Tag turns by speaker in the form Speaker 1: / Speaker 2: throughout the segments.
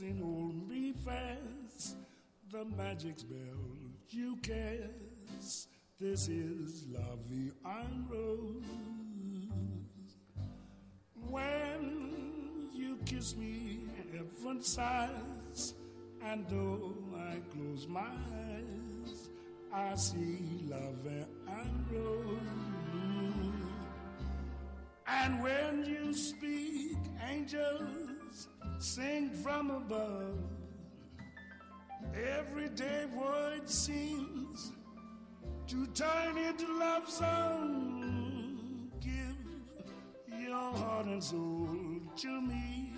Speaker 1: and hold me fast. The magic spell you cast. This is La Vie en Rose. When you kiss me, heaven sighs, and though I close my eyes, I see La Vie en Rose. And when you speak, angels sing from above. Everyday word seems to turn into love song. Give your heart and soul to me,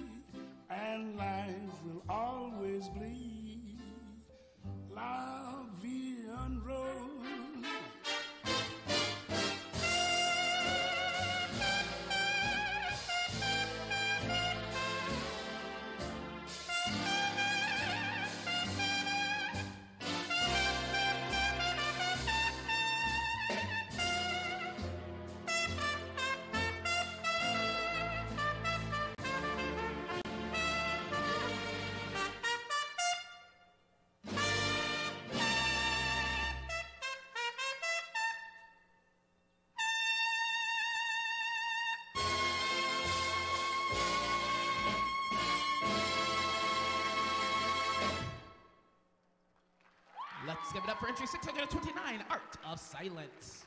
Speaker 2: Let's give it up for entry 629, Art of Silence.